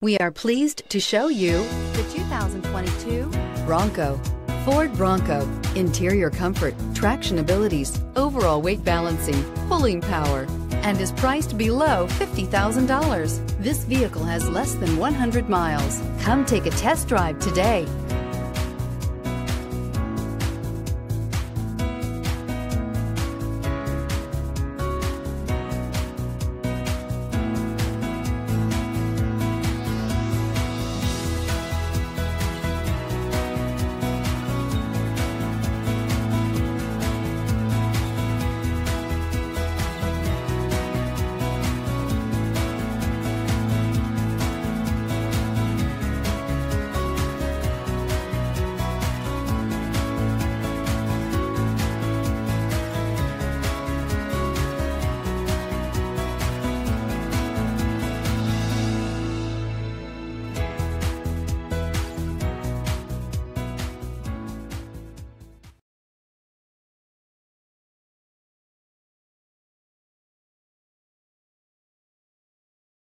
We are pleased to show you the 2022 Bronco. Ford Bronco. Interior comfort, traction abilities, overall weight balancing, pulling power, and is priced below $50,000. This vehicle has less than 100 miles. Come take a test drive today.